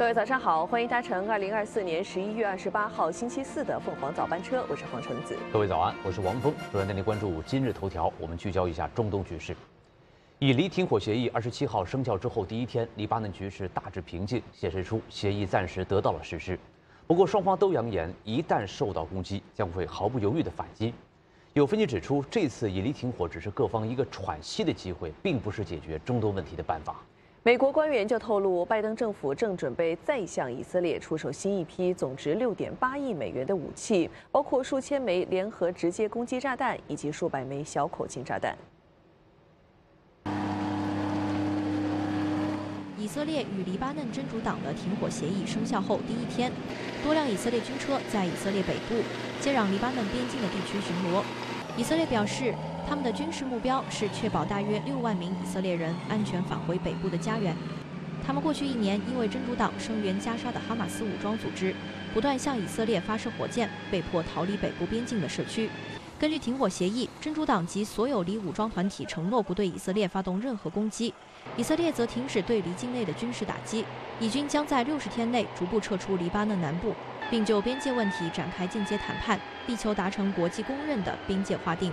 各位早上好，欢迎搭乘二零二四年十一月二十八号星期四的凤凰早班车，我是黄橙子。各位早安，我是王峰。首先带您关注今日头条，我们聚焦一下中东局势。以离停火协议二十七号生效之后第一天，黎巴嫩局势大致平静，显示出协议暂时得到了实施。不过双方都扬言，一旦受到攻击，将会毫不犹豫地反击。有分析指出，这次以离停火只是各方一个喘息的机会，并不是解决中东问题的办法。美国官员就透露，拜登政府正准备再向以色列出售新一批总值六点八亿美元的武器，包括数千枚联合直接攻击炸弹以及数百枚小口径炸弹。以色列与黎巴嫩真主党的停火协议生效后第一天，多辆以色列军车在以色列北部接壤黎巴嫩边境的地区巡逻。以色列表示。他们的军事目标是确保大约六万名以色列人安全返回北部的家园。他们过去一年因为真主党声援加沙的哈马斯武装组织，不断向以色列发射火箭，被迫逃离北部边境的社区。根据停火协议，真主党及所有离武装团体承诺不对以色列发动任何攻击，以色列则停止对离境内的军事打击。以军将在六十天内逐步撤出黎巴嫩南部，并就边界问题展开间接谈判，力求达成国际公认的边界划定。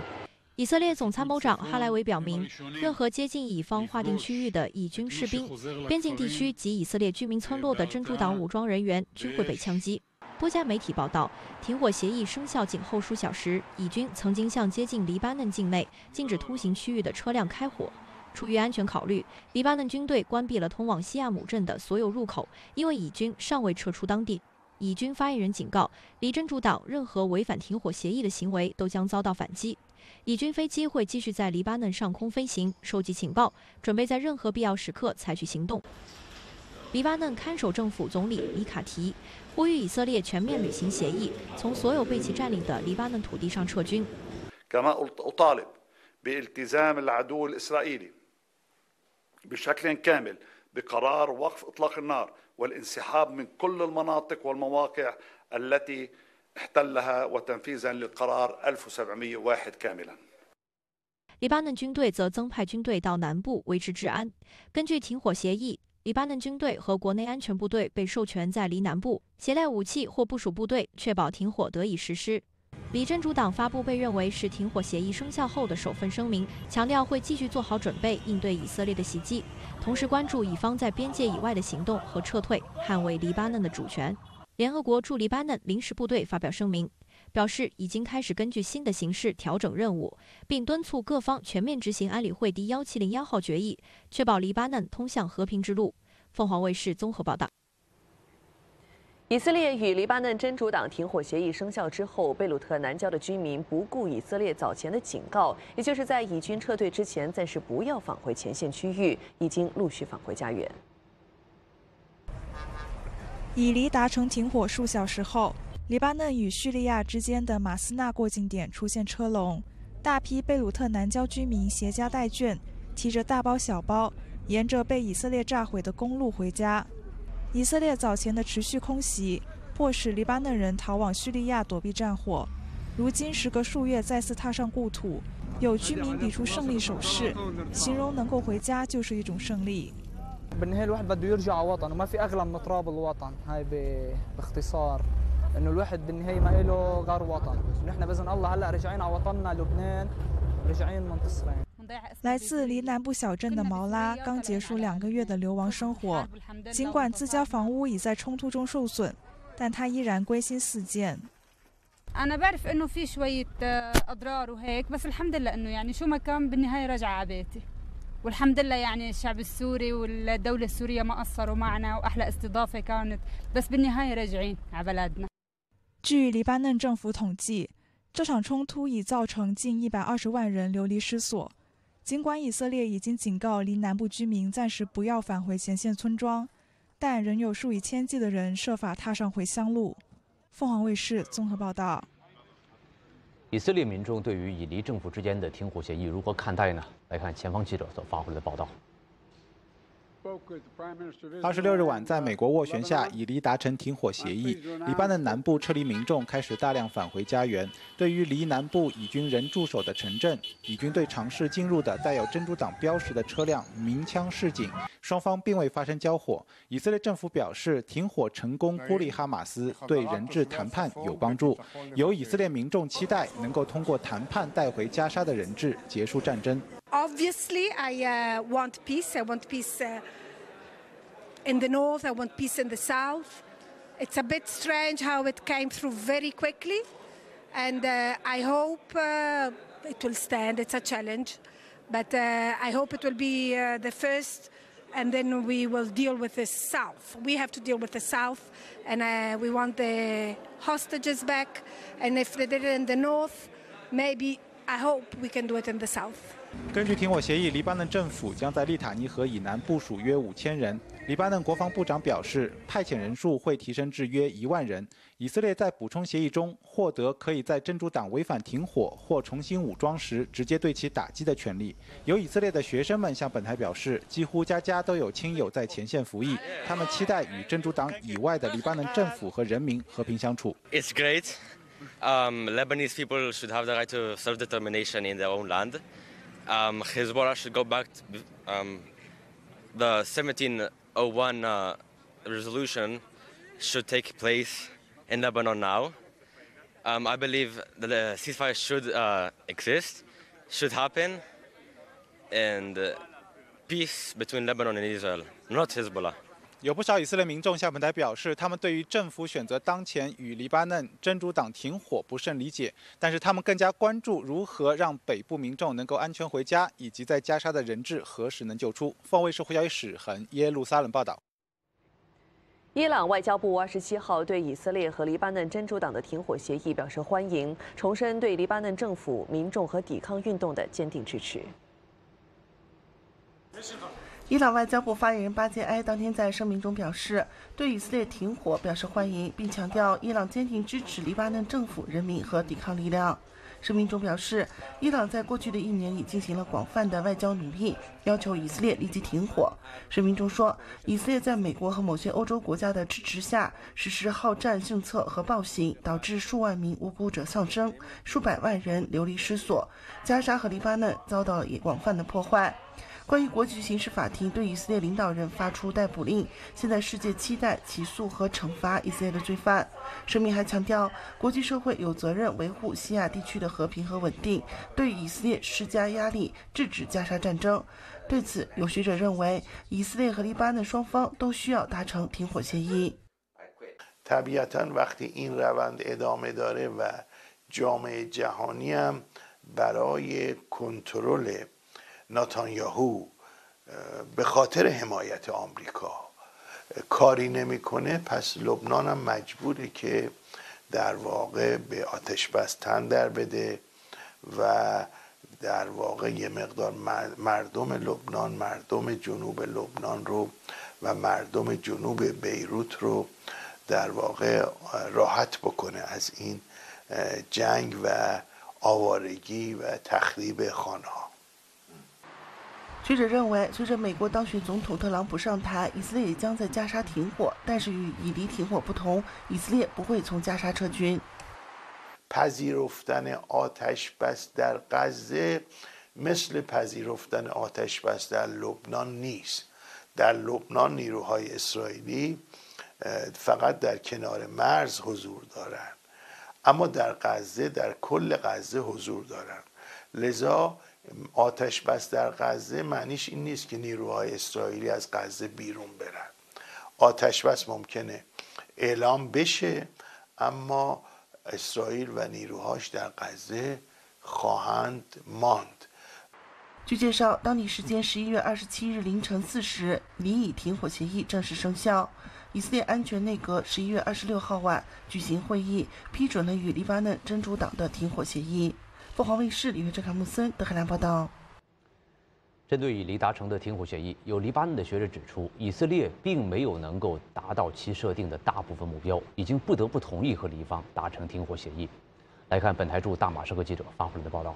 以色列总参谋长哈莱维表明，任何接近以方划定区域的以军士兵、边境地区及以色列居民村落的真主党武装人员均会被枪击。多家媒体报道，停火协议生效仅后数小时，以军曾经向接近黎巴嫩境内禁止突行区域的车辆开火。出于安全考虑，黎巴嫩军队关闭了通往西亚姆镇的所有入口，因为以军尚未撤出当地。以军发言人警告，黎真主党任何违反停火协议的行为都将遭到反击。以军飞机会继续在黎巴嫩上空飞行，收集情报，准备在任何必要时刻采取行动。黎巴嫩看守政府总理米卡提呼吁以色列全面履行协议，从所有被其占领的黎巴嫩土地上撤军。黎巴嫩军队则增派军队到南部维持治安。根据停火协议，黎巴嫩军队和国内安全部队被授权在黎南部携带武器或部署部队，确保停火得以实施。黎真主党发布被认为是停火协议生效后的首份声明，强调会继续做好准备应对以色列的袭击，同时关注以方在边界以外的行动和撤退，捍卫黎巴嫩的主权。联合国驻黎巴嫩临时部队发表声明，表示已经开始根据新的形势调整任务，并敦促各方全面执行安理会第幺七零幺号决议，确保黎巴嫩通向和平之路。凤凰卫视综合报道。以色列与黎巴嫩真主党停火协议生效之后，贝鲁特南郊的居民不顾以色列早前的警告，也就是在以军撤退之前暂时不要返回前线区域，已经陆续返回家园。以黎达成停火数小时后，黎巴嫩与叙利亚之间的马斯纳过境点出现车龙，大批贝鲁特南郊居民携家带眷，提着大包小包，沿着被以色列炸毁的公路回家。以色列早前的持续空袭，迫使黎巴嫩人逃往叙利亚躲避战火。如今时隔数月再次踏上故土，有居民比出胜利手势，形容能够回家就是一种胜利。بالنهايه الواحد بده يرجع وطن وما في اغلى من تراب الوطن هاي باختصار انه الواحد بالنهايه ما له غير وطن نحن باذن الله هلا راجعين على وطننا لبنان راجعين منتصرين 来自离南部小镇的毛拉刚结束两个月的流亡生活，尽管自家房屋已在冲突中受损，但他依然归心似箭。أنا بعرف إنه في شوية أضرار وهيك بس الحمد لله إنه يعني شو ما كان بالنهاية رجع على بيتي 据黎巴嫩政府统计，这场冲突已造成近一百二十万人流离失所。尽管以色列已经警告离南部居民暂时不要返回前线村庄，但仍有数以千计的人设法踏上回乡路。凤凰卫视综合报道。 以色列民众对于以黎政府之间的停火协议如何看待呢？来看前方记者所发回的报道。二十六日晚，在美国斡旋下，以黎达成停火协议。黎巴嫩南部撤离民众开始大量返回家园。对于黎南部以军仍驻守的城镇，以军对尝试进入的带有珍珠党标识的车辆鸣枪示警。双方并未发生交火。以色列政府表示，停火成功孤立哈马斯，对人质谈判有帮助。有以色列民众期待能够通过谈判带回加沙的人质，结束战争。Obviously, I want peace. I want peace. In the north, I want peace in the south. It's a bit strange how it came through very quickly, and uh, I hope uh, it will stand. It's a challenge, but uh, I hope it will be uh, the first, and then we will deal with the south. We have to deal with the south, and uh, we want the hostages back. And if they did it in the north, maybe I hope we can do it in the south. 根据停火协议，黎巴嫩政府将在利塔尼河以南部署约五千人。黎巴嫩国防部长表示，派遣人数会提升至约一万人。以色列在补充协议中获得可以在真主党违反停火或重新武装时直接对其打击的权利。有以色列的学生们向本台表示，几乎家家都有亲友在前线服役，他们期待与真主党以外的黎巴嫩政府和人民和平相处。It's great. Um, Lebanese people should have the right to self-determination in their own land. Um, Hezbollah should go back to um, the 1701 uh, resolution should take place in Lebanon now. Um, I believe the ceasefire should uh, exist, should happen, and uh, peace between Lebanon and Israel, not Hezbollah. 有不少以色列民众向本台表示，他们对于政府选择当前与黎巴嫩真主党停火不甚理解，但是他们更加关注如何让北部民众能够安全回家，以及在加沙的人质何时能救出。凤卫视胡小雨史恒耶路撒冷报道。伊朗外交部二十七号对以色列和黎巴嫩真主党的停火协议表示欢迎，重申对黎巴嫩政府、民众和抵抗运动的坚定支持。伊朗外交部发言人巴杰埃当天在声明中表示，对以色列停火表示欢迎，并强调伊朗坚定支持黎巴嫩政府、人民和抵抗力量。声明中表示，伊朗在过去的一年里进行了广泛的外交努力，要求以色列立即停火。声明中说，以色列在美国和某些欧洲国家的支持下实施好战政策和暴行，导致数万名无辜者丧生，数百万人流离失所，加沙和黎巴嫩遭到了也广泛的破坏。关于国际刑事法庭对以色列领导人发出逮捕令，现在世界期待起诉和惩罚以色列的罪犯。声明还强调，国际社会有责任维护西亚地区的和平和稳定，对以色列施加压力，制止加沙战争。对此，有学者认为，以色列和黎巴嫩双方都需要达成停火协议。ناتانیاهو به خاطر حمایت آمریکا کاری نمی‌کنه. پس لبنان هم مجبوره که در واقع به آتش بستن در بده و در واقع یه مقدار مردم لبنان مردم جنوب لبنان رو و مردم جنوب بیروت رو در واقع راحت بکنه از این جنگ و آوارگی و تخریب خانه 学者认为，随着美国当选总统特朗普上台，以色列也将在加沙停火。但是与以黎停火不同，以色列不会从加沙撤军。پذیرفتن آتش بس در غزه مثل پذیرفتن آتش بس در لبنان نیست. در لبنان نیروهای اسرائیلی فقط در کنار مرز حضور دارند. اما در غزه در کل غزه حضور دارند. لذا آتش بس در غزه معنیش این نیست که نیروهای اسرائیلی از غزه بیرون برن آتش بس ممکنه اعلام بشه اما اسرائیل و نیروهاش در غزه خواهند ماند 据介绍，当地时间十一月二十七日凌晨四时，离以停火协议正式生效。以色列安全内阁十一月二十六号晚举行会议，批准了与黎巴嫩真主党的停火协议。 凤凰卫视李约哲、卡穆森德海兰报道。针对与黎达成的停火协议，有黎巴嫩的学者指出，以色列并没有能够达到其设定的大部分目标，已经不得不同意和黎方达成停火协议。来看本台驻大马士革记者发回来的报道。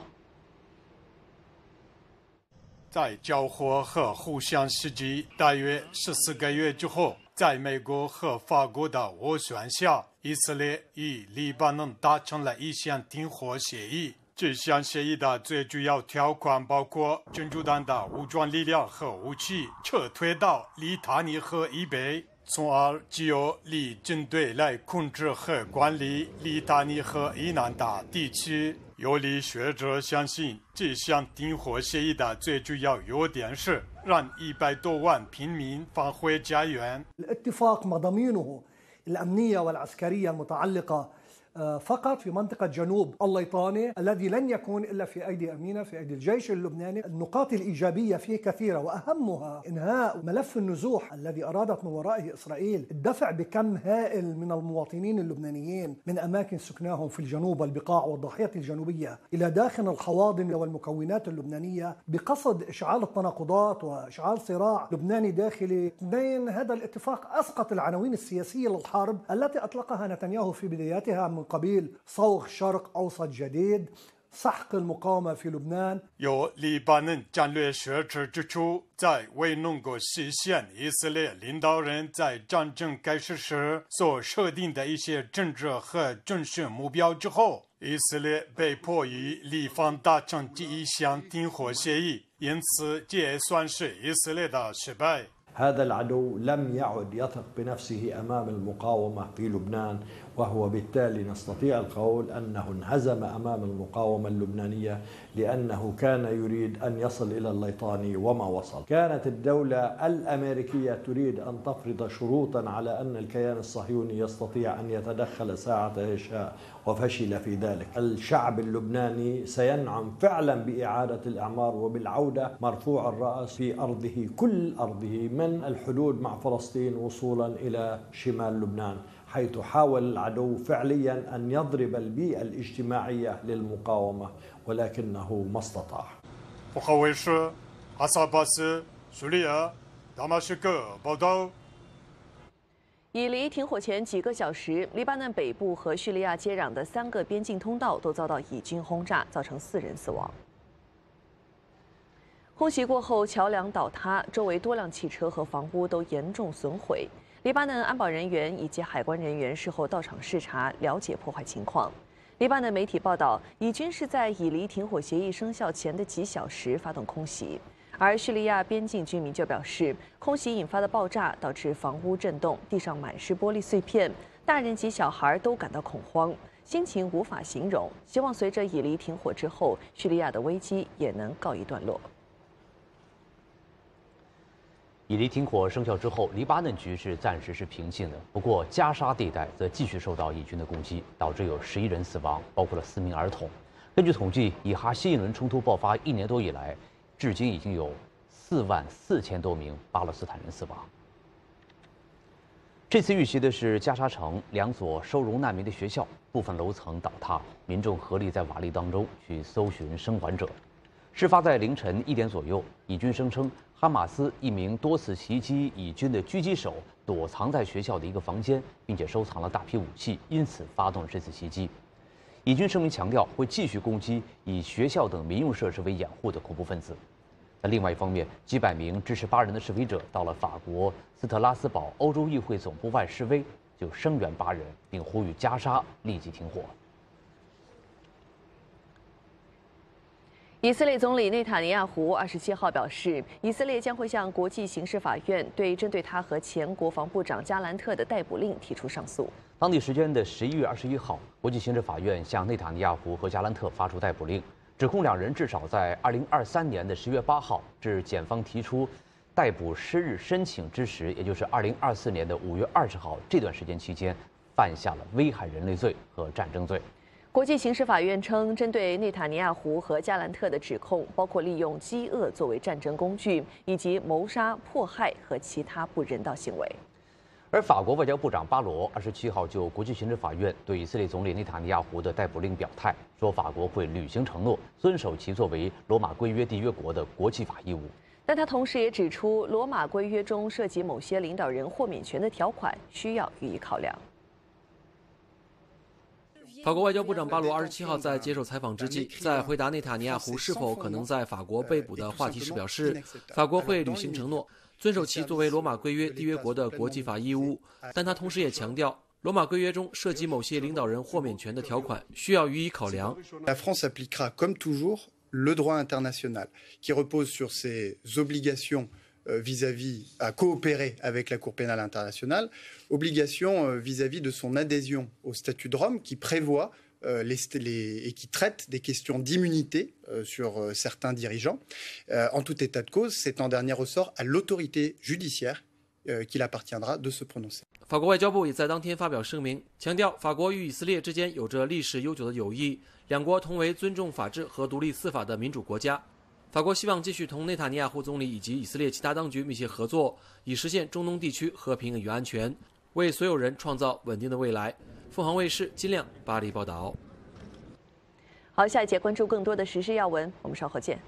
在交火和互相袭击大约十四个月之后，在美国和法国的斡旋下，以色列与黎巴嫩达成了一项停火协议。这项协议的最主要条款包括：真主党的武装力量和武器撤退到利塔尼河以北，从而只有利军队来控制和管理利塔尼河以南的地区。有理学者相信，这项停火协议的最主要优点是让一百多万平民返回家园。فقط في منطقة جنوب الليطانة الذي لن يكون إلا في أيدي أمينة في أيدي الجيش اللبناني. النقاط الإيجابية فيه كثيرة وأهمها إنهاء ملف النزوح الذي أرادت من ورائه إسرائيل الدفع بكم هائل من المواطنين اللبنانيين من أماكن سكناهم في الجنوب والبقاع والضاحية الجنوبية إلى داخل الحواضن والمكونات اللبنانية بقصد إشعال التناقضات وإشعال صراع لبناني داخلي. اثنين هذا الاتفاق أسقط العناوين السياسية للحرب التي أطلقها نتنياهو في بداياتها من قبيل صوغ شرق أوسط جديد سحق المقاومة في لبنان 有黎巴嫩战略学者指出，在未能够实现以色列领导人在战争开始时所设定的一些政治和军事目标之后，以色列被迫与立方达成第一项停火协议，因此这也算是以色列的失败。 هذا العدو لم يعد يثق بنفسه أمام المقاومة في لبنان وهو بالتالي نستطيع القول أنه انهزم أمام المقاومة اللبنانية لأنه كان يريد أن يصل إلى الليطاني وما وصل. كانت الدولة الأمريكية تريد أن تفرض شروطا على أن الكيان الصهيوني يستطيع أن يتدخل ساعة يشاء وفشل في ذلك. الشعب اللبناني سينعم فعلا بإعادة الإعمار وبالعودة مرفوع الرأس في أرضه كل أرضه من الحدود مع فلسطين وصولا إلى شمال لبنان حيث حاول العدو فعليا أن يضرب البيئة الاجتماعية للمقاومة ولكنه ما استطاع. 以离停火前几个小时，黎巴嫩北部和叙利亚接壤的三个边境通道都遭到以军轰炸，造成四人死亡。空袭过后，桥梁倒塌，周围多辆汽车和房屋都严重损毁。黎巴嫩安保人员以及海关人员事后到场视察，了解破坏情况。黎巴嫩媒体报道，以军是在以离停火协议生效前的几小时发动空袭，而叙利亚边境居民就表示，空袭引发的爆炸导致房屋震动，地上满是玻璃碎片，大人及小孩都感到恐慌，心情无法形容。希望随着以黎停火之后，叙利亚的危机也能告一段落。以黎停火生效之后，黎巴嫩局势暂时是平静的。不过，加沙地带则继续受到以军的攻击，导致有十一人死亡，包括了四名儿童。根据统计，以哈新一轮冲突爆发一年多以来，至今已经有四万四千多名巴勒斯坦人死亡。这次遇袭的是加沙城两所收容难民的学校，部分楼层倒塌，民众合力在瓦砾当中去搜寻生还者。事发在凌晨一点左右，以军声称。哈马斯一名多次袭击以军的狙击手躲藏在学校的一个房间，并且收藏了大批武器，因此发动了这次袭击。以军声明强调会继续攻击以学校等民用设施为掩护的恐怖分子。那另外一方面，几百名支持巴人的示威者到了法国斯特拉斯堡欧洲议会总部外示威，就声援巴人，并呼吁加沙立即停火。以色列总理内塔尼亚胡二十七号表示，以色列将会向国际刑事法院对针对他和前国防部长加兰特的逮捕令提出上诉。当地时间的十一月二十一号，国际刑事法院向内塔尼亚胡和加兰特发出逮捕令，指控两人至少在二零二三年的十月八号至检方提出逮捕失日申请之时，也就是二零二四年的五月二十号这段时间期间，犯下了危害人类罪和战争罪。国际刑事法院称，针对内塔尼亚胡和加兰特的指控，包括利用饥饿作为战争工具，以及谋杀、迫害和其他不人道行为。而法国外交部长巴罗二十七号就国际刑事法院对以色列总理内塔尼亚胡的逮捕令表态，说法国会履行承诺，遵守其作为罗马规约缔约国的国际法义务。但他同时也指出，罗马规约中涉及某些领导人豁免权的条款需要予以考量。法国外交部长巴罗二十七号在接受采访之际，在回答内塔尼亚胡是否可能在法国被捕的话题时表示，法国会履行承诺，遵守其作为罗马规约缔约国的国际法义务。但他同时也强调，罗马规约中涉及某些领导人豁免权的条款需要予以考量。La France appliquera comme toujours le droit international qui repose sur ses obligations vis-à-vis à coopérer avec la Cour pénale internationale, obligations vis-à-vis de son adhésion au statut de Rome qui prévoit les, les, et qui traite des questions d'immunité sur certains dirigeants. En tout état de cause, c'est en dernier ressort à l'autorité judiciaire qu'il appartiendra de se prononcer. 法国外交部也在当天发表声明，强调法国与以色列之间有着历史悠久的友谊，两国同为尊重法治和独立司法的民主国家。法国希望继续同内塔尼亚胡总理以及以色列其他当局密切合作，以实现中东地区和平与安全，为所有人创造稳定的未来。凤凰卫视金亮巴黎报道。好，下一节关注更多的时事要闻，我们稍后见。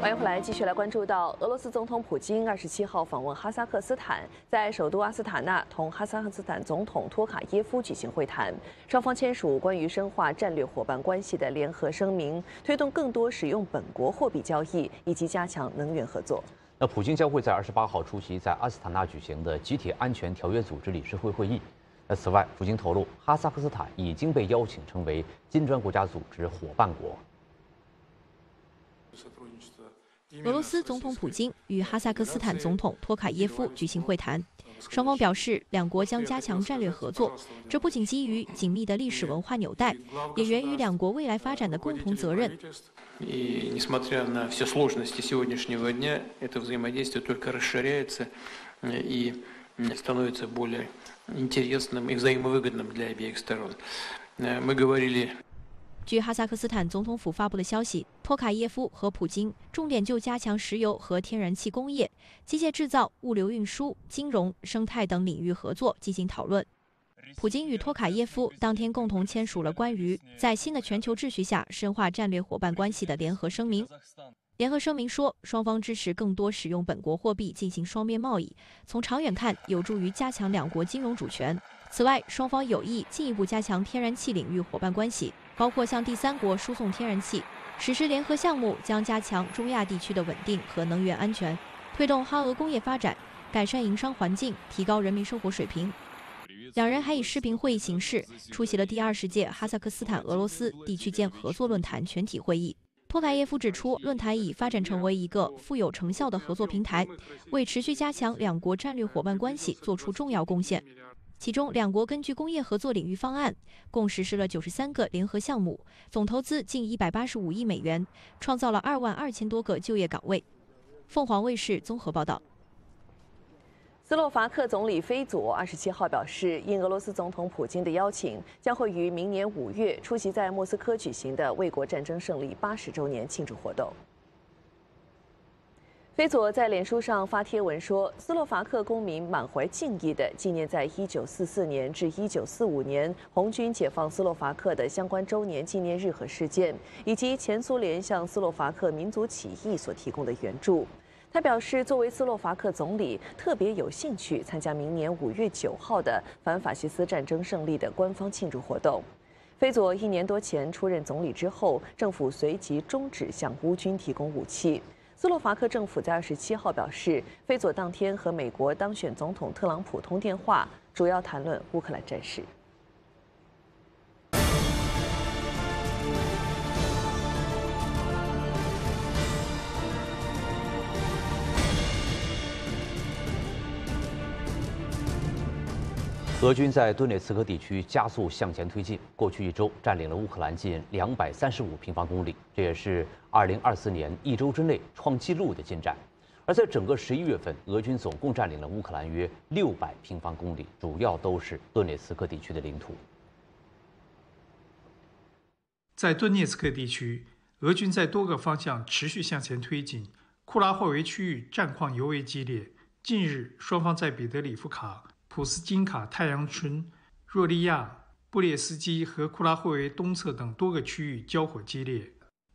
欢迎回来，继续来关注到俄罗斯总统普京二十七号访问哈萨克斯坦，在首都阿斯塔纳同哈萨克斯坦总统托卡耶夫举行会谈，双方签署关于深化战略伙伴关系的联合声明，推动更多使用本国货币交易以及加强能源合作。那普京将会在二十八号出席在阿斯塔纳举行的集体安全条约组织理事会会议。那此外，普京透露，哈萨克斯坦已经被邀请成为金砖国家组织伙伴国。俄罗斯总统普京与哈萨克斯坦总统托卡耶夫举行会谈，双方表示两国将加强战略合作。这不仅基于紧密的历史文化纽带，也源于两国未来发展的共同责任。 И несмотря на все сложности сегодняшнего дня, это взаимодействие только расширяется и становится более интересным и взаимовыгодным для обеих сторон. Мы говорили 据哈萨克斯坦总统府发布的消息，托卡耶夫和普京重点就加强石油和天然气工业、机械制造、物流运输、金融、生态等领域合作进行讨论。普京与托卡耶夫当天共同签署了关于在新的全球秩序下深化战略伙伴关系的联合声明。联合声明说，双方支持更多使用本国货币进行双边贸易，从长远看有助于加强两国金融主权。此外，双方有意进一步加强天然气领域伙伴关系。包括向第三国输送天然气，实施联合项目将加强中亚地区的稳定和能源安全，推动哈俄工业发展，改善营商环境，提高人民生活水平。两人还以视频会议形式出席了第二十届哈萨克斯坦俄罗斯地区间合作论坛全体会议。托卡耶夫指出，论坛已发展成为一个富有成效的合作平台，为持续加强两国战略伙伴关系做出重要贡献。其中，两国根据工业合作领域方案，共实施了九十三个联合项目，总投资近一百八十五亿美元，创造了二万二千多个就业岗位。凤凰卫视综合报道。斯洛伐克总理菲佐二十七号表示，应俄罗斯总统普京的邀请，将会于明年五月出席在莫斯科举行的卫国战争胜利八十周年庆祝活动。菲佐在脸书上发帖文说，斯洛伐克公民满怀敬意地纪念在1944年至1945年红军解放斯洛伐克的相关周年纪念日和事件，以及前苏联向斯洛伐克民族起义所提供的援助。他表示，作为斯洛伐克总理，特别有兴趣参加明年5月9号的反法西斯战争胜利的官方庆祝活动。菲佐一年多前出任总理之后，政府随即终止向乌军提供武器。斯洛伐克政府在二十七号表示，菲佐当天和美国当选总统特朗普通电话，主要谈论乌克兰战事。俄军在顿涅茨克地区加速向前推进，过去一周占领了乌克兰近两百三十五平方公里，这也是二零二四年一周之内创纪录的进展。而在整个十一月份，俄军总共占领了乌克兰约六百平方公里，主要都是顿涅茨克地区的领土。在顿涅茨克地区，俄军在多个方向持续向前推进，库拉霍维区域战况尤为激烈。近日，双方在彼得里夫卡。普斯金卡、太阳村、若利亚、布列斯基和库拉霍维东侧等多个区域交火激烈。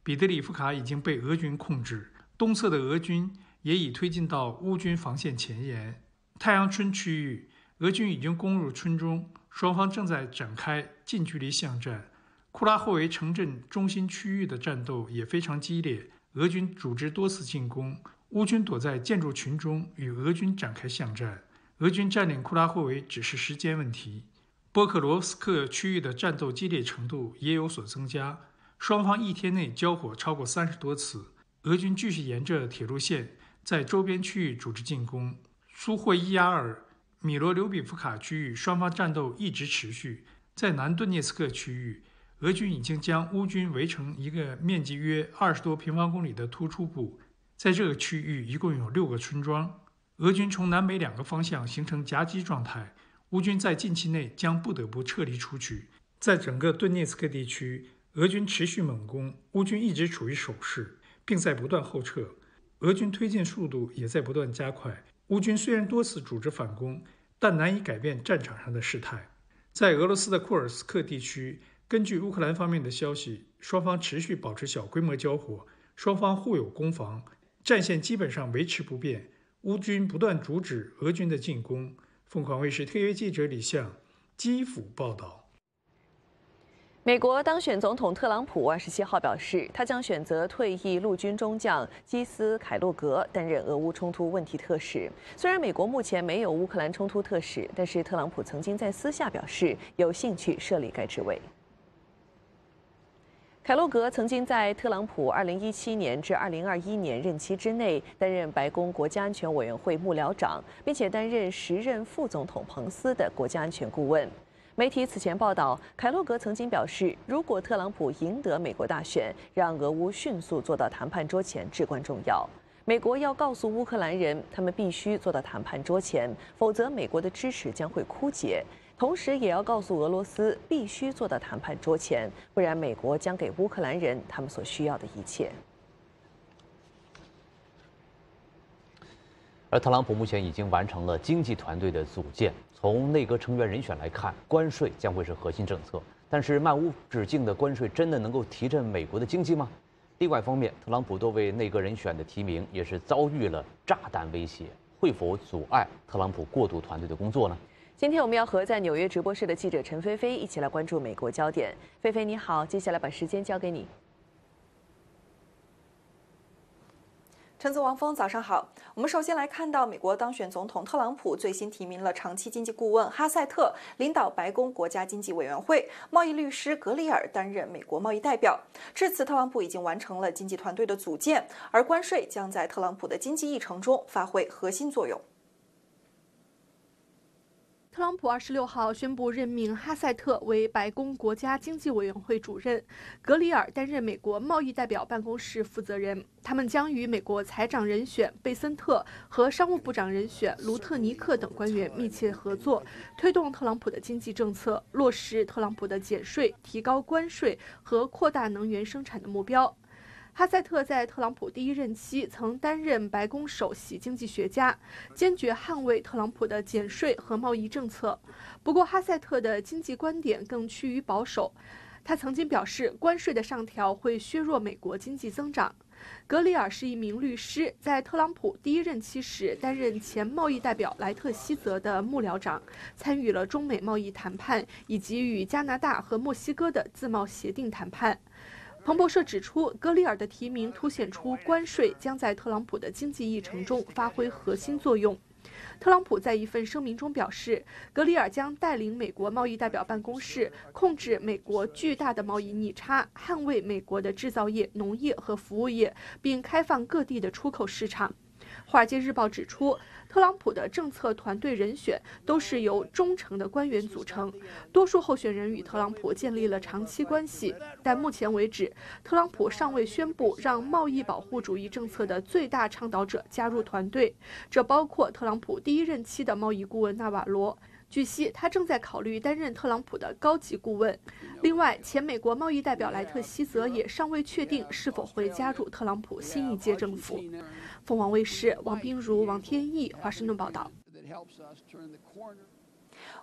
彼得里夫卡已经被俄军控制，东侧的俄军也已推进到乌军防线前沿。太阳村区域，俄军已经攻入村中，双方正在展开近距离巷战。库拉霍维城镇中心区域的战斗也非常激烈，俄军组织多次进攻，乌军躲在建筑群中与俄军展开巷战。俄军占领库拉霍维只是时间问题。波克罗斯克区域的战斗激烈程度也有所增加，双方一天内交火超过三十多次。俄军继续沿着铁路线在周边区域组织进攻。苏霍伊亚尔、米罗留比夫卡区域双方战斗一直持续。在南顿涅茨克区域，俄军已经将乌军围成一个面积约二十多平方公里的突出部。在这个区域，一共有六个村庄。俄军从南北两个方向形成夹击状态，乌军在近期内将不得不撤离出去。在整个顿涅茨克地区，俄军持续猛攻，乌军一直处于守势，并在不断后撤。俄军推进速度也在不断加快。乌军虽然多次组织反攻，但难以改变战场上的事态。在俄罗斯的库尔斯克地区，根据乌克兰方面的消息，双方持续保持小规模交火，双方互有攻防，战线基本上维持不变。乌军不断阻止俄军的进攻。凤凰卫视特约记者李向基辅报道。美国当选总统特朗普二十七号表示，他将选择退役陆军中将基斯凯洛格担任俄乌冲突问题特使。虽然美国目前没有乌克兰冲突特使，但是特朗普曾经在私下表示有兴趣设立该职位。凯洛格曾经在特朗普二零一七年至二零二一年任期之内担任白宫国家安全委员会幕僚长，并且担任时任副总统彭斯的国家安全顾问。媒体此前报道，凯洛格曾经表示，如果特朗普赢得美国大选，让俄乌迅速坐到谈判桌前至关重要。美国要告诉乌克兰人，他们必须坐到谈判桌前，否则美国的支持将会枯竭。同时，也要告诉俄罗斯，必须坐到谈判桌前，不然美国将给乌克兰人他们所需要的一切。而特朗普目前已经完成了经济团队的组建。从内阁成员人选来看，关税将会是核心政策。但是漫无止境的关税真的能够提振美国的经济吗？另外一方面，特朗普多位内阁人选的提名也是遭遇了炸弹威胁，会否阻碍特朗普过渡团队的工作呢？今天我们要和在纽约直播室的记者陈菲菲一起来关注美国焦点。菲菲你好，接下来把时间交给你。陈子王峰，早上好。我们首先来看到，美国当选总统特朗普最新提名了长期经济顾问哈塞特领导白宫国家经济委员会，贸易律师格里尔担任美国贸易代表。至此，特朗普已经完成了经济团队的组建，而关税将在特朗普的经济议程中发挥核心作用。特朗普二十六号宣布任命哈塞特为白宫国家经济委员会主任，格里尔担任美国贸易代表办公室负责人。他们将与美国财长人选贝森特和商务部长人选卢特尼克等官员密切合作，推动特朗普的经济政策，落实特朗普的减税、提高关税和扩大能源生产的目标。哈塞特在特朗普第一任期曾担任白宫首席经济学家，坚决捍卫特朗普的减税和贸易政策。不过，哈塞特的经济观点更趋于保守。他曾经表示，关税的上调会削弱美国经济增长。格里尔是一名律师，在特朗普第一任期时担任前贸易代表莱特希泽的幕僚长，参与了中美贸易谈判以及与加拿大和墨西哥的自贸协定谈判。彭博社指出，格里尔的提名凸显出关税将在特朗普的经济议程中发挥核心作用。特朗普在一份声明中表示，格里尔将带领美国贸易代表办公室控制美国巨大的贸易逆差，捍卫美国的制造业、农业和服务业，并开放各地的出口市场。《华尔街日报》指出。特朗普的政策团队人选都是由忠诚的官员组成，多数候选人与特朗普建立了长期关系。但目前为止，特朗普尚未宣布让贸易保护主义政策的最大倡导者加入团队，这包括特朗普第一任期的贸易顾问纳瓦罗。据悉，他正在考虑担任特朗普的高级顾问。另外，前美国贸易代表莱特希泽也尚未确定是否会加入特朗普新一届政府。凤凰卫视王冰如、王天意华盛顿报道。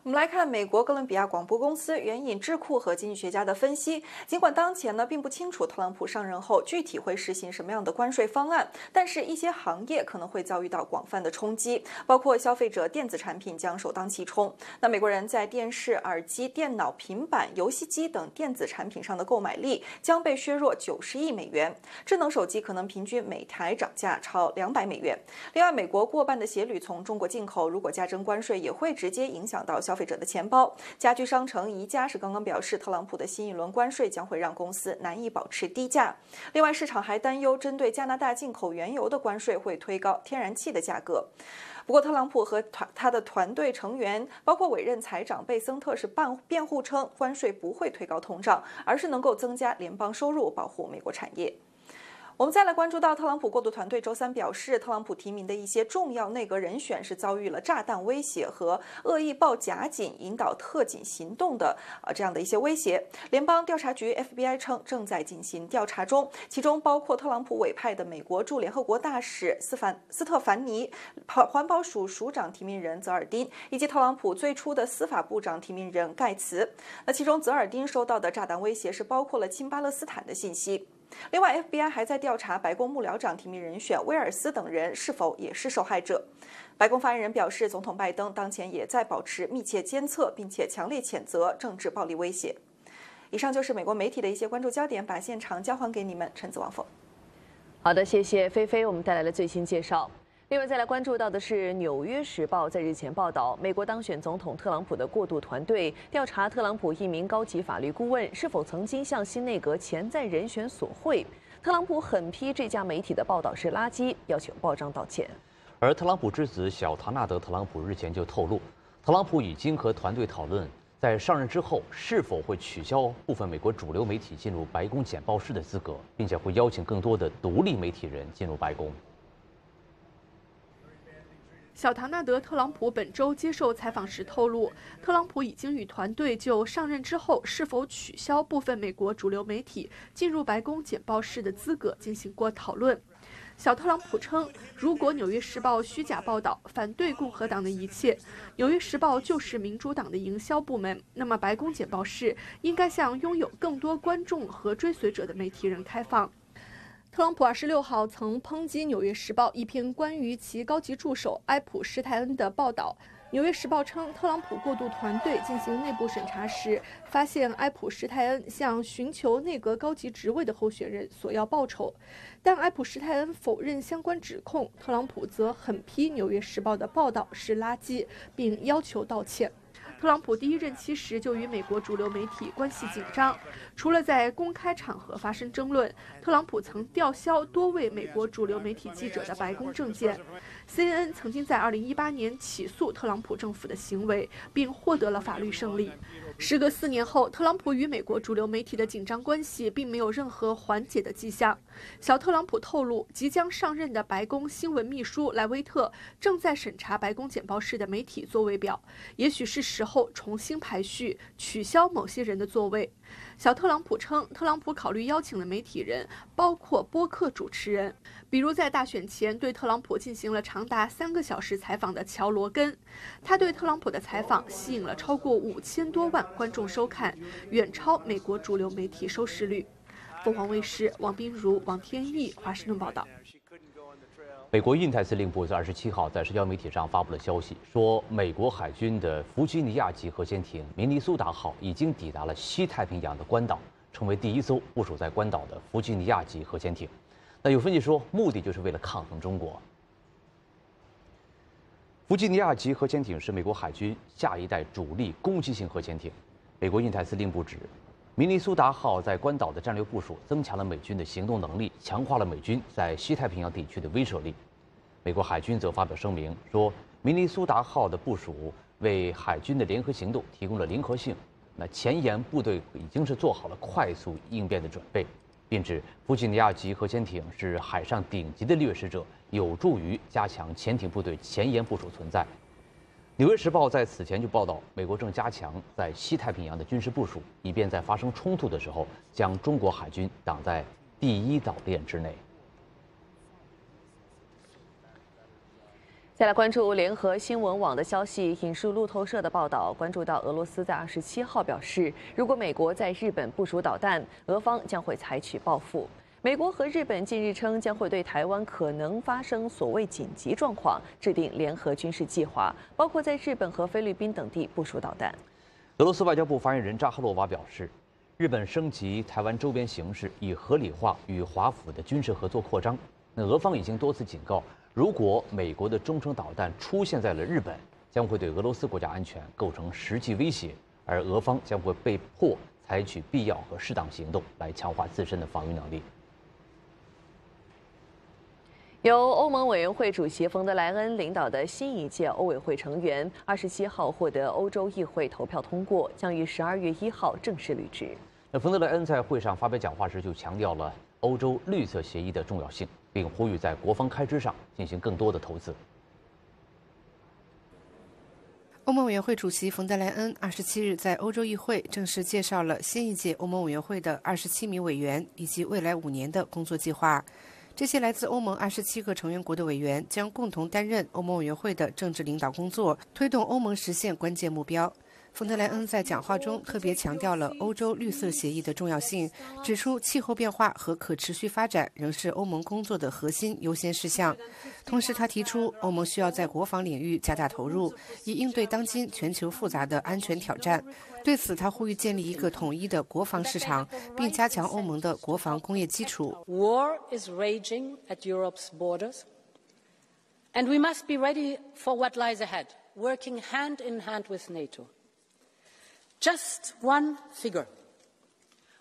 我们来看美国哥伦比亚广播公司援引智库和经济学家的分析，尽管当前呢并不清楚特朗普上任后具体会实行什么样的关税方案，但是一些行业可能会遭遇到广泛的冲击，包括消费者电子产品将首当其冲。那美国人在电视、耳机、电脑、平板、游戏机等电子产品上的购买力将被削弱九十亿美元，智能手机可能平均每台涨价超两百美元。另外，美国过半的鞋履从中国进口，如果加征关税，也会直接影响到消。费者的钱包，家居商城宜家是刚刚表示，特朗普的新一轮关税将会让公司难以保持低价。另外，市场还担忧针对加拿大进口原油的关税会推高天然气的价格。不过，特朗普和团他的团队成员，包括委任财长贝森特，是办辩护称，关税不会推高通胀，而是能够增加联邦收入，保护美国产业。我们再来关注到，特朗普过渡团队周三表示，特朗普提名的一些重要内阁人选是遭遇了炸弹威胁和恶意报假警、引导特警行动的啊这样的一些威胁。联邦调查局 FBI 称正在进行调查中，其中包括特朗普委派的美国驻联合国大使斯凡斯特凡尼、环环保署署长提名人泽尔丁，以及特朗普最初的司法部长提名人盖茨。那其中，泽尔丁收到的炸弹威胁是包括了亲巴勒斯坦的信息。另外，FBI 还在调查白宫幕僚长提名人选威尔斯等人是否也是受害者。白宫发言人表示，总统拜登当前也在保持密切监测，并且强烈谴责政治暴力威胁。以上就是美国媒体的一些关注焦点，把现场交还给你们，陈子王峰。好的，谢谢菲菲，我们带来了最新介绍。另外，再来关注到的是，《纽约时报》在日前报道，美国当选总统特朗普的过渡团队调查特朗普一名高级法律顾问是否曾经向新内阁潜在人选索贿。特朗普狠批这家媒体的报道是垃圾，要求报章道歉。而特朗普之子小唐纳德·特朗普日前就透露，特朗普已经和团队讨论，在上任之后是否会取消部分美国主流媒体进入白宫简报室的资格，并且会邀请更多的独立媒体人进入白宫。小唐纳德·特朗普本周接受采访时透露，特朗普已经与团队就上任之后是否取消部分美国主流媒体进入白宫简报室的资格进行过讨论。小特朗普称，如果《纽约时报》虚假报道反对共和党的一切，《纽约时报》就是民主党的营销部门，那么白宫简报室应该向拥有更多观众和追随者的媒体人开放。特朗普二十六号曾抨击《纽约时报》一篇关于其高级助手埃普施泰恩的报道。《纽约时报》称，特朗普过渡团队进行内部审查时，发现埃普施泰恩向寻求内阁高级职位的候选人索要报酬，但埃普施泰恩否认相关指控。特朗普则狠批《纽约时报》的报道是垃圾，并要求道歉。特朗普第一任期时就与美国主流媒体关系紧张，除了在公开场合发生争论，特朗普曾吊销多位美国主流媒体记者的白宫证件。CNN 曾经在2018年起诉特朗普政府的行为，并获得了法律胜利。时隔四年后，特朗普与美国主流媒体的紧张关系并没有任何缓解的迹象。小特朗普透露，即将上任的白宫新闻秘书莱维特正在审查白宫简报室的媒体座位表，也许是时候重新排序，取消某些人的座位。小特朗普称，特朗普考虑邀请的媒体人包括播客主持人，比如在大选前对特朗普进行了长达三个小时采访的乔·罗根。他对特朗普的采访吸引了超过五千多万观众收看，远超美国主流媒体收视率。凤凰卫视王冰如、王天翼华盛顿报道。美国印太司令部在二十七号在社交媒体上发布了消息，说美国海军的弗吉尼亚级核潜艇“明尼苏达号”已经抵达了西太平洋的关岛，成为第一艘部署在关岛的弗吉尼亚级核潜艇。那有分析说，目的就是为了抗衡中国。弗吉尼亚级核潜艇是美国海军下一代主力攻击性核潜艇。美国印太司令部指。明尼苏达号在关岛的战略部署，增强了美军的行动能力，强化了美军在西太平洋地区的威慑力。美国海军则发表声明说，明尼苏达号的部署为海军的联合行动提供了灵活性。那前沿部队已经是做好了快速应变的准备，并指弗吉尼亚级核潜艇是海上顶级的掠食者，有助于加强潜艇部队前沿部署存在。《纽约时报》在此前就报道，美国正加强在西太平洋的军事部署，以便在发生冲突的时候将中国海军挡在第一岛链之内。再来关注联合新闻网的消息，引述路透社的报道，关注到俄罗斯在二十七号表示，如果美国在日本部署导弹，俄方将会采取报复。美国和日本近日称将会对台湾可能发生所谓紧急状况制定联合军事计划，包括在日本和菲律宾等地部署导弹。俄罗斯外交部发言人扎哈罗娃表示，日本升级台湾周边形势，以合理化与华府的军事合作扩张。那俄方已经多次警告。如果美国的中程导弹出现在了日本，将会对俄罗斯国家安全构成实际威胁，而俄方将会被迫采取必要和适当行动来强化自身的防御能力。由欧盟委员会主席冯德莱恩领导的新一届欧委会成员，二十七号获得欧洲议会投票通过，将于十二月一号正式履职。那冯德莱恩在会上发表讲话时就强调了欧洲绿色协议的重要性。并呼吁在国防开支上进行更多的投资。欧盟委员会主席冯德莱恩二十七日在欧洲议会正式介绍了新一届欧盟委员会的二十七名委员以及未来五年的工作计划。这些来自欧盟二十七个成员国的委员将共同担任欧盟委员会的政治领导工作，推动欧盟实现关键目标。冯德莱恩在讲话中特别强调了欧洲绿色协议的重要性，指出气候变化和可持续发展仍是欧盟工作的核心优先事项。同时，他提出欧盟需要在国防领域加大投入，以应对当今全球复杂的安全挑战。对此，他呼吁建立一个统一的国防市场，并加强欧盟的国防工业基础。War is raging at Europe's borders, and we must be ready for what lies ahead, working hand in hand with NATO. Just one figure.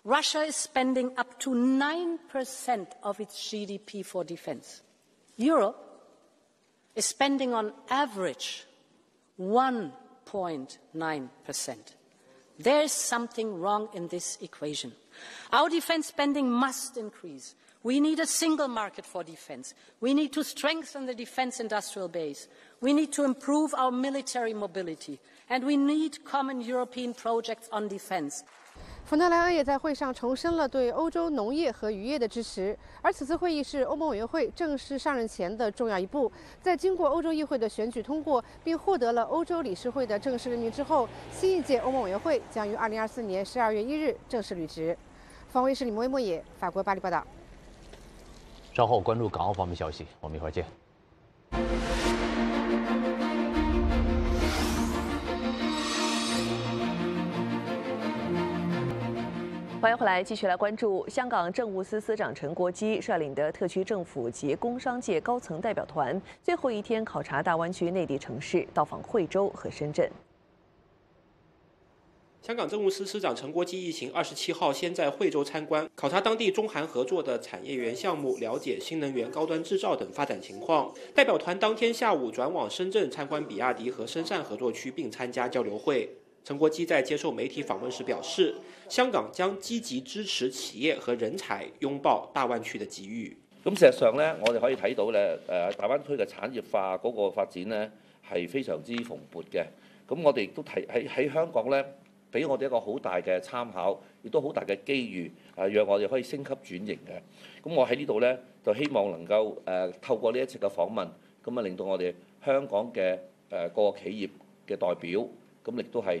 Russia is spending up to 9% of its GDP for defense. Europe is spending on average 1.9%. There is something wrong in this equation. Our defense spending must increase. We need a single market for defense. We need to strengthen the defense industrial base. We need to improve our military mobility. And we need common European projects on defense. 冯德莱恩也在会上重申了对欧洲农业和渔业的支持，而此次会议是欧盟委员会正式上任前的重要一步。在经过欧洲议会的选举通过，并获得了欧洲理事会的正式任命之后，新一届欧盟委员会将于2024年12月1日正式履职。方威是李莫威莫野，法国巴黎报道。稍后关注港澳方面消息，我们一会儿见。欢迎回来，继续来关注香港政务司司长陈国基率领的特区政府及工商界高层代表团最后一天考察大湾区内地城市，到访惠州和深圳。香港政务司司长陈国基一行二十七号先在惠州参观，考察当地中韩合作的产业园项目，了解新能源高端制造等发展情况。代表团当天下午转往深圳参观比亚迪和深汕合作区，并参加交流会。陈国基在接受媒体访问时表示，香港将积极支持企业和人才拥抱大湾区的机遇。咁事實上咧，我哋可以睇到咧，誒大灣區嘅產業化嗰個發展咧係非常之蓬勃嘅。咁我哋亦都提喺喺香港咧。俾我哋一個好大嘅參考，亦都好大嘅機遇，啊，讓我哋可以升級轉型嘅。咁我喺呢度呢，就希望能夠誒透過呢一次嘅訪問，咁啊令到我哋香港嘅誒個企業嘅代表，咁亦都係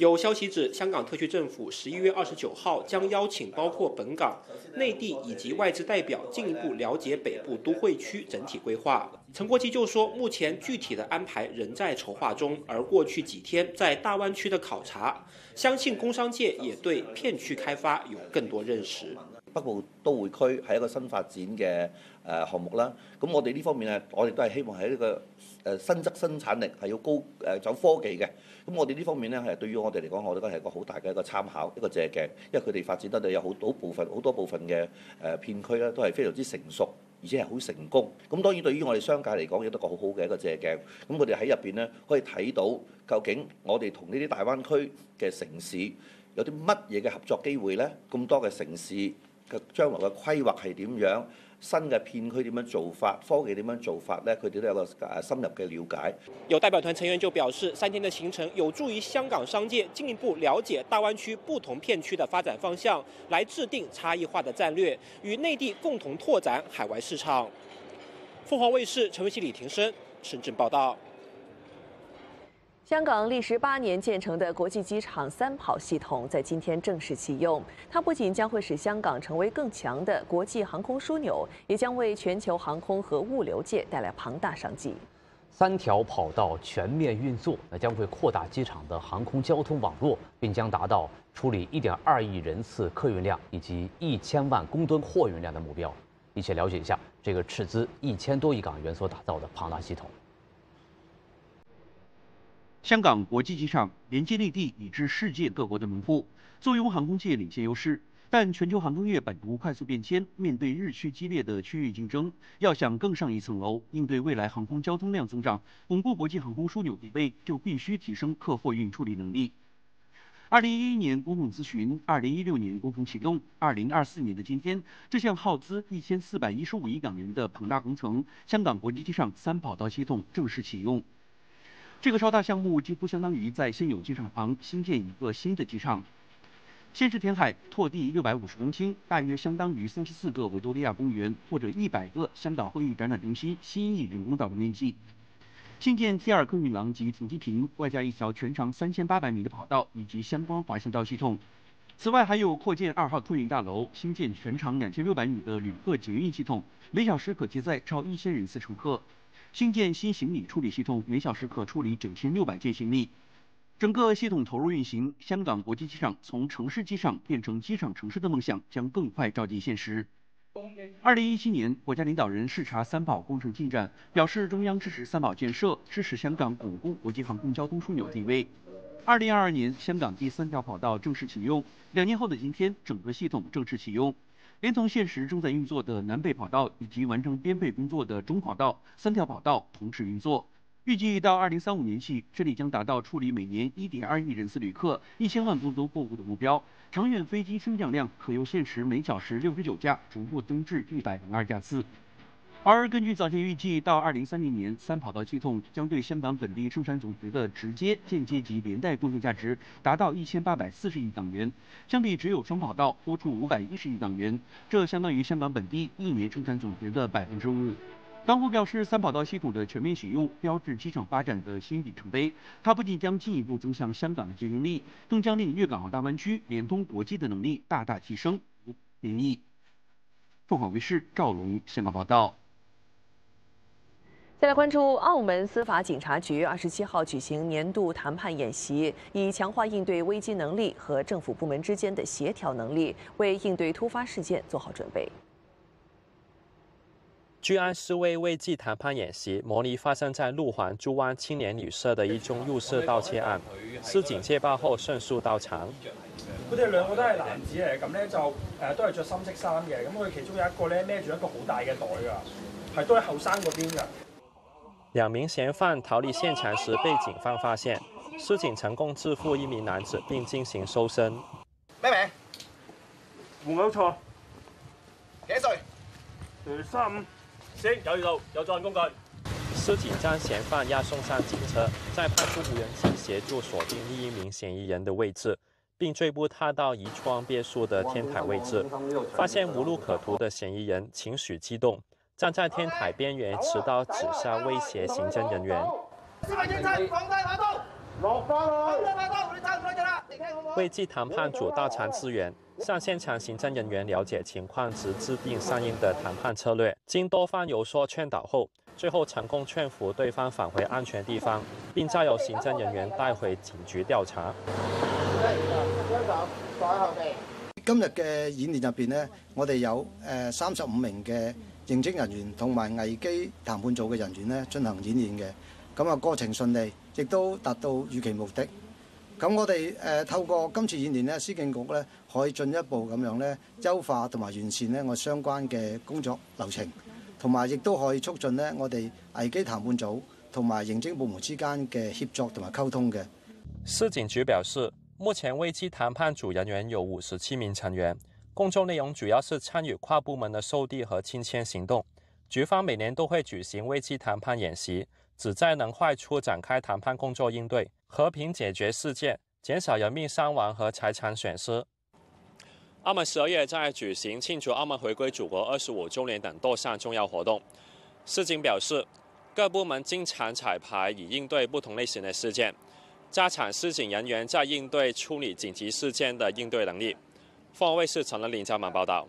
有消息指，香港特区政府十一月二十九号将邀请包括本港、内地以及外资代表进一步了解北部都会区整体规划。陈国基就说，目前具体的安排仍在筹划中，而过去几天在大湾区的考察，相信工商界也对片区开发有更多认识。北部都會區係一個新發展嘅誒項目啦。咁我哋呢方面咧，我哋都係希望喺呢個誒新質生產力係要高誒走科技嘅。咁我哋呢方面咧係對於我哋嚟講，我覺得係一個好大嘅一個參考，一個借鏡。因為佢哋發展得嚟有好多部分好多部分嘅誒片區咧，都係非常之成熟，而且係好成功。咁當然對於我哋商界嚟講，亦都個好好嘅一個借鏡。咁佢哋喺入邊咧可以睇到究竟我哋同呢啲大灣區嘅城市有啲乜嘢嘅合作機會咧？咁多嘅城市。嘅將來嘅規劃係點樣？新嘅片區點樣做法、科技點樣做法呢，佢哋都有個誒深入嘅了解。有代表团成员就表示，三天嘅行程有助于香港商界进一步了解大湾区不同片区嘅发展方向，来制定差异化的战略，与内地共同拓展海外市场。凤凰卫视陈伟希、李庭生深圳报道。香港历时八年建成的国际机场三跑系统在今天正式启用。它不仅将会使香港成为更强的国际航空枢纽，也将为全球航空和物流界带来庞大商机。三条跑道全面运作，那将会扩大机场的航空交通网络，并将达到处理1.2亿人次客运量以及一千万公吨货运量的目标。一起了解一下这个斥资一千多亿港元所打造的庞大系统。香港国际机场连接内地以至世界各国的门户，坐拥航空界领先优势。但全球航空业版图快速变迁，面对日趋激烈的区域竞争，要想更上一层楼，应对未来航空交通量增长，巩固国际航空枢纽地位，就必须提升客货运处理能力。二零一一年公共咨询，二零一六年工程启动，二零二四年的今天，这项耗资一千四百一十五亿港元的庞大工程——香港国际机场三跑道系统正式启用。这个超大项目几乎相当于在现有机场旁新建一个新的机场。先是填海拓地六百五十公顷，大约相当于三十四个维多利亚公园或者一百个香港会议展览中心新翼人工岛的面积。新建 T 二客运廊及停机坪，外加一条全长三千八百米的跑道以及相关滑行道系统。此外，还有扩建二号客运大楼，新建全长两千六百米的旅客捷运系统，每小时可接载超一千人次乘客。新建新行李处理系统，每小时可处理九千六百件行李。整个系统投入运行，香港国际机场从城市机场变成机场城市的梦想将更快照进现实。二零一七年，国家领导人视察三跑工程进展，表示中央支持三跑建设，支持香港巩固国际航空交通枢纽地位。二零二二年，香港第三条跑道正式启用，两年后的今天，整个系统正式启用。连同现实正在运作的南北跑道以及完成编配工作的中跑道，三条跑道同时运作。预计到二零三五年起，这里将达到处理每年一点二亿人次旅客、一千万公吨货物的目标。长远飞机升降量可由现时每小时六十九架逐步增至一百零二架次。而根据早前预计，到二零三零年，三跑道系统将对香港本地生产总值的直接、间接及连带贡献价值达到一千八百四十亿港元，相比只有双跑道多出五百一十亿港元，这相当于香港本地一年生产总值的百分之五。港府表示，三跑道系统的全面启用标志机场发展的新里程碑，它不仅将进一步增强香港的竞争力，更将令粤港澳大湾区联通国际的能力大大提升。联谊，凤凰卫视赵龙香港报道。再来关注澳门司法警察局二十七号举行年度谈判演习，以强化应对危机能力和政府部门之间的协调能力，为应对突发事件做好准备。居安思危危机谈判演习模拟发生在路环珠湾青年旅社的一宗入室盗窃案，司警接报后迅速到场。佢哋兩個都係男子嚟，咁咧就誒都係着深色衫嘅，咁佢其中有一個咧孭住一個好大嘅袋㗎，係都喺後生嗰邊㗎。两名嫌犯逃离现场时被警方发现，司警成功制服一名男子并进行搜身。咩名？冇错。幾歲？誒三五。行，有預到，有作案工具。司警将嫌犯押送上警车，再派出无人机协助锁定另一名嫌疑人的位置，并追捕他到宜窗别墅的天台位置，发现无路可图的嫌疑人情绪激动。站在天台边缘，持刀指向威胁刑侦人员。危机谈判组到场支援，向现场刑侦人员了解情况，及制定相应的谈判策略。经多方游说劝导后，最后成功劝服对方返回安全地方，并再由刑侦人员带回警局调查。今日嘅演练入边呢，我哋有诶三十五名嘅。認證人員同埋危機談判組嘅人員咧進行演練嘅，咁啊過程順利，亦都達到預期目的。咁我哋誒透過今次演練咧，司警局咧可以進一步咁樣咧優化同埋完善咧我相關嘅工作流程，同埋亦都可以促進咧我哋危機談判組同埋認證部門之間嘅協作同埋溝通嘅。司警局表示，目前危機談判組人員有五十七名成員。工作内容主要是参与跨部门的受地和清迁行动。局方每年都会举行危机谈判演习，旨在能快速展开谈判工作，应对和平解决事件，减少人命伤亡和财产损失。澳门十二月在举行庆祝澳门回归祖国二十五周年等多项重要活动。市警表示，各部门经常彩排以应对不同类型的事件，加强市警人员在应对处理紧急事件的应对能力。凤凰卫视陈能林加满报道。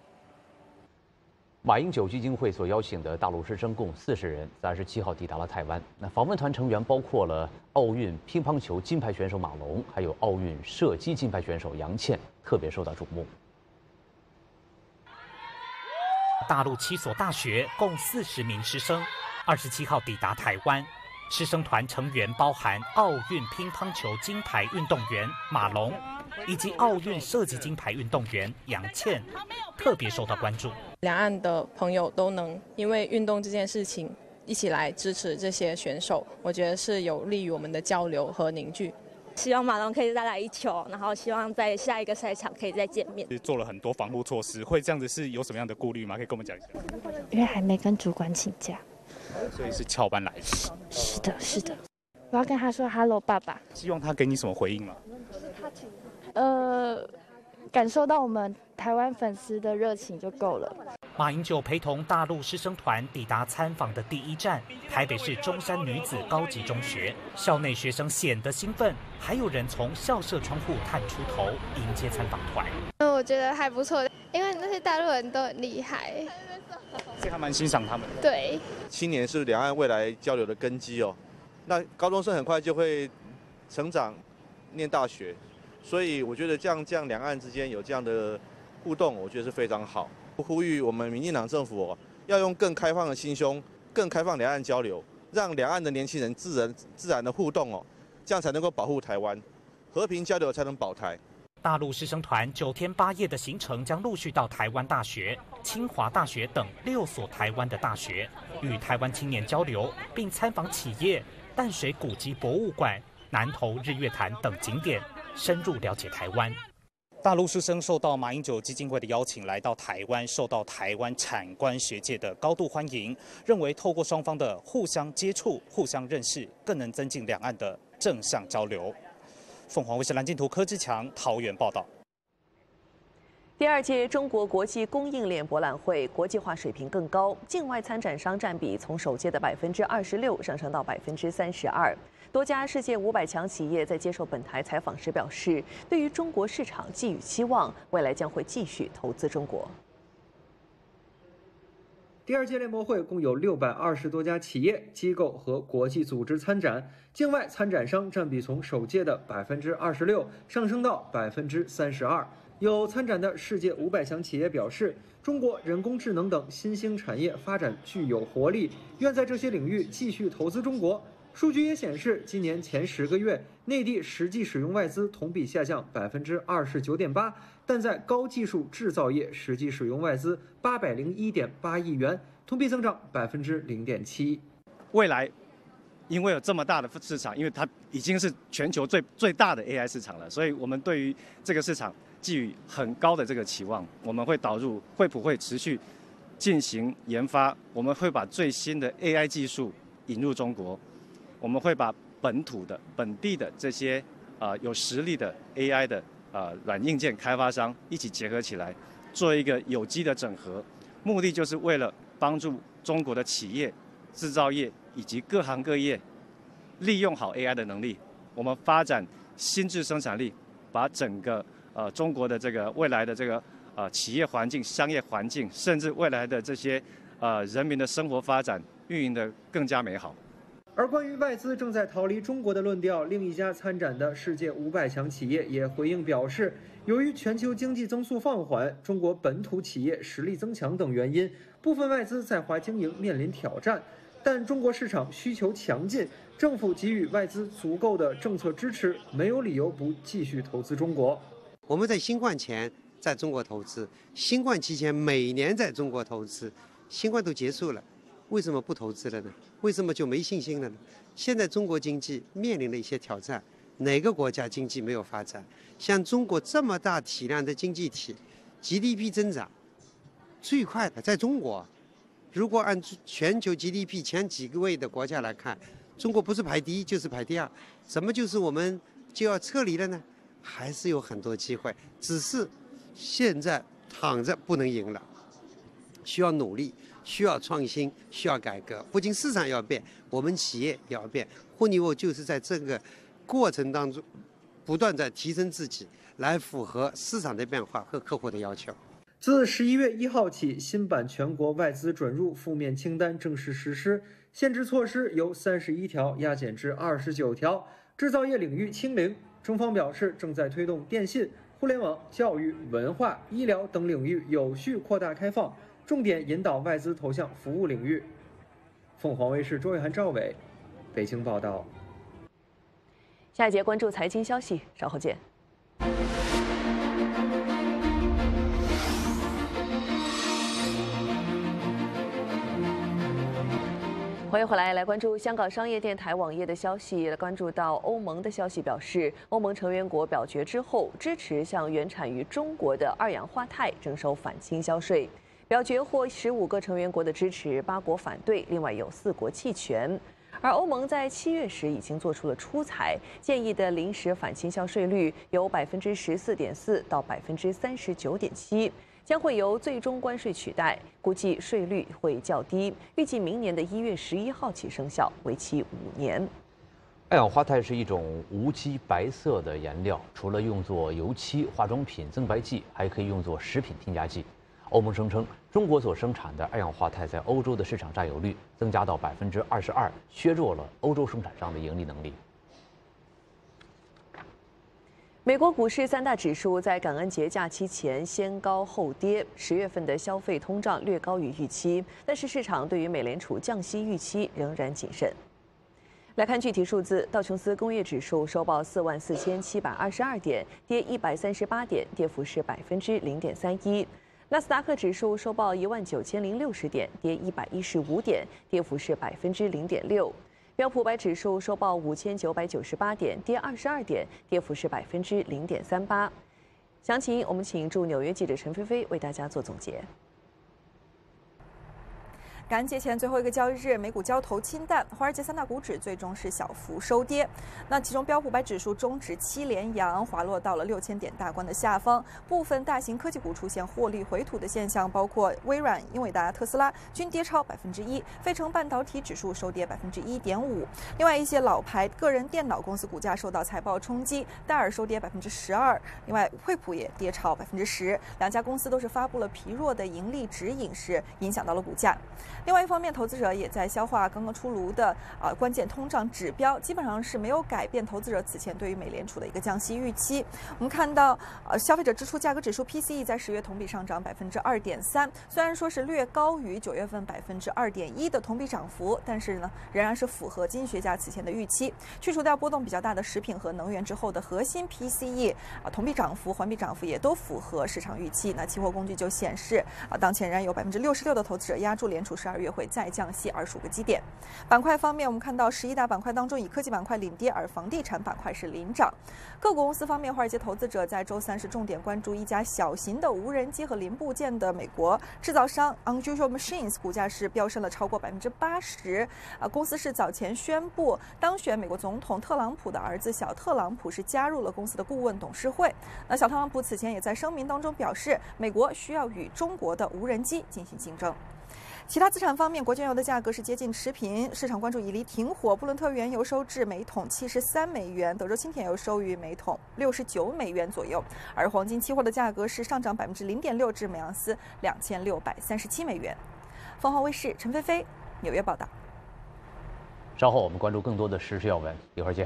马英九基金会所邀请的大陆师生共四十人，在二十七号抵达了台湾。那访问团成员包括了奥运乒乓球金牌选手马龙，还有奥运射击金牌选手杨倩，特别受到瞩目。大陆七所大学共四十名师生，二十七号抵达台湾。师生团成员包含奥运乒乓球金牌运动员马龙，以及奥运射击金牌运动员杨倩，特别受到关注。两岸的朋友都能因为运动这件事情一起来支持这些选手，我觉得是有利于我们的交流和凝聚。希望马龙可以再来一球，然后希望在下一个赛场可以再见面。做了很多防护措施，会这样子是有什么样的顾虑吗？可以跟我们讲一下。因为还没跟主管请假，所以是翘班来的。是的，是的。我要跟他说 “hello，爸爸”。希望他给你什么回应吗？呃。感受到我们台湾粉丝的热情就够了。马英九陪同大陆师生团抵达参访的第一站，台北市中山女子高级中学。校内学生显得兴奋，还有人从校舍窗户探出头迎接参访团。嗯，我觉得还不错，因为那些大陆人都很厉害，这还蛮欣赏他们的。对，青年是两岸未来交流的根基哦。那高中生很快就会成长，念大学。所以我觉得这样这样两岸之间有这样的互动，我觉得是非常好。呼吁我们民进党政府哦要用更开放的心胸，更开放两岸交流，让两岸的年轻人自然自然的互动哦，这样才能够保护台湾，和平交流才能保台。大陆师生团九天八夜的行程将陆续到台湾大学、清华大学等六所台湾的大学，与台湾青年交流，并参访企业、淡水古籍博物馆、南投日月潭等景点。深入了解台湾，大陆师生受到马英九基金会的邀请来到台湾，受到台湾产官学界的高度欢迎，认为透过双方的互相接触、互相认识，更能增进两岸的正向交流。凤凰卫视蓝镜图柯志强桃园报道。第二届中国国际供应链博览会国际化水平更高，境外参展商占比从首届的百分之二十六上升到百分之三十二。多家世界五百强企业在接受本台采访时表示，对于中国市场寄予期望，未来将会继续投资中国。第二届联博会共有六百二十多家企业、机构和国际组织参展，境外参展商占比从首届的百分之二十六上升到百分之三十二。有参展的世界五百强企业表示，中国人工智能等新兴产业发展具有活力，愿在这些领域继续投资中国。数据也显示，今年前十个月，内地实际使用外资同比下降百分之二十九点八，但在高技术制造业实际使用外资八百零一点八亿元，同比增长百分之零点七。未来，因为有这么大的市场，因为它已经是全球最最大的 AI 市场了，所以我们对于这个市场寄予很高的这个期望。我们会导入惠普会持续进行研发，我们会把最新的 AI 技术引入中国。我们会把本土的、本地的这些啊有实力的 AI 的啊软硬件开发商一起结合起来，做一个有机的整合，目的就是为了帮助中国的企业、制造业以及各行各业利用好 AI 的能力，我们发展新质生产力，把整个呃中国的这个未来的这个呃企业环境、商业环境，甚至未来的这些呃人民的生活发展运营的更加美好。而关于外资正在逃离中国的论调，另一家参展的世界五百强企业也回应表示，由于全球经济增速放缓、中国本土企业实力增强等原因，部分外资在华经营面临挑战。但中国市场需求强劲，政府给予外资足够的政策支持，没有理由不继续投资中国。我们在新冠前在中国投资，新冠期间每年在中国投资，新冠都结束了。为什么不投资了呢？为什么就没信心了呢？现在中国经济面临了一些挑战，哪个国家经济没有发展？像中国这么大体量的经济体，GDP 增长最快的在中国。如果按全球 GDP 前几个位的国家来看，中国不是排第一就是排第二，怎么就是我们就要撤离了呢？还是有很多机会，只是现在躺着不能赢了，需要努力，需要创新，需要改革。不仅市场要变，我们企业也要变。霍尼沃就是在这个过程当中，不断在提升自己，来符合市场的变化和客户的要求。自十一月一号起，新版全国外资准入负面清单正式实施，限制措施由三十一条压减至二十九条，制造业领域清零。中方表示，正在推动电信、互联网、教育、文化、医疗等领域有序扩大开放，重点引导外资投向服务领域。凤凰卫视周伟涵、赵伟，北京报道。下一节关注财经消息，稍后见。欢迎回来，来关注香港商业电台网页的消息。来关注到欧盟的消息，表示欧盟成员国表决之后，支持向原产于中国的二氧化钛征收反倾销税。表决获十五个成员国的支持，八国反对，另外有四国弃权。而欧盟在七月时已经做出了出彩，建议的临时反倾销税率由百分之十四点四到百分之三十九点七。将会由最终关税取代，估计税率会较低，预计明年的一月十一号起生效，为期五年。二氧化钛是一种无机白色的颜料，除了用作油漆、化妆品增白剂，还可以用作食品添加剂。欧盟声称，中国所生产的二氧化钛在欧洲的市场占有率增加到百分之二十二，削弱了欧洲生产商的盈利能力。美国股市三大指数在感恩节假期前先高后跌。十月份的消费通胀略高于预期，但是市场对于美联储降息预期仍然谨慎。来看具体数字，道琼斯工业指数收报四万四千七百二十二点，跌一百三十八点，跌幅是百分之零点三一。纳斯达克指数收报一万九千零六十点，跌一百一十五点，跌幅是百分之零点六。标普百指数收报五千九百九十八点，跌二十二点，跌幅是百分之零点三八。详情我们请驻纽约记者陈菲菲为大家做总结。感恩节前最后一个交易日，美股交投清淡，华尔街三大股指最终是小幅收跌。那其中标普百指数终止七连阳，滑落到了六千点大关的下方。部分大型科技股出现获利回吐的现象，包括微软、英伟达、特斯拉均跌超百分之一。费城半导体指数收跌百分之一点五。另外一些老牌个人电脑公司股价受到财报冲击，戴尔收跌百分之十二。另外惠普也跌超百分之十。两家公司都是发布了疲弱的盈利指引时，影响到了股价。另外一方面，投资者也在消化刚刚出炉的啊关键通胀指标，基本上是没有改变投资者此前对于美联储的一个降息预期。我们看到，呃，消费者支出价格指数 PCE 在十月同比上涨百分之二点三，虽然说是略高于九月份百分之二点一的同比涨幅，但是呢，仍然是符合经济学家此前的预期。去除掉波动比较大的食品和能源之后的核心 PCE 啊，同比涨幅、环比涨幅也都符合市场预期。那期货工具就显示，啊，当前仍然有百分之六十六的投资者压住联储十二二月会再降息二十五个基点。板块方面，我们看到十一大板块当中，以科技板块领跌，而房地产板块是领涨。个股公司方面，华尔街投资者在周三是重点关注一家小型的无人机和零部件的美国制造商 Unusual Machines，股价是飙升了超过百分之八十。啊，公司是早前宣布当选美国总统特朗普的儿子小特朗普是加入了公司的顾问董事会。那小特朗普此前也在声明当中表示，美国需要与中国的无人机进行竞争。其他资产方面，国际原油的价格是接近持平，市场关注以离停火。布伦特原油收至每桶七十三美元，德州轻铁油收于每桶六十九美元左右。而黄金期货的价格是上涨百分之零点六，至每盎司两千六百三十七美元。凤凰卫视陈菲菲纽约报道。稍后我们关注更多的时事要闻，一会儿见。